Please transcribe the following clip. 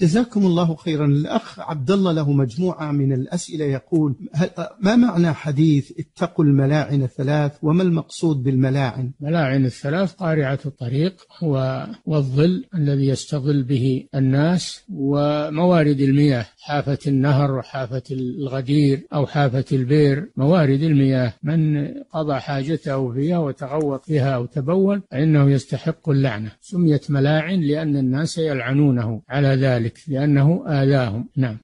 جزاكم الله خيرا. الأخ عبد الله له مجموعة من الأسئلة يقول ما معنى حديث اتقوا الملاعن ثلاث وما المقصود بالملاعن؟ ملاعن الثلاث قارعة الطريق والظل الذي يستظل به الناس وموارد المياه. حافة النهر وحافة الغدير أو حافة البير موارد المياه. من قضى حاجته فيها وتغوط فيها أو تبول فإنه يستحق اللعنة. سميت ملاعن لأن الناس يلعنونه. على ذلك لأنه آذاهم. نعم.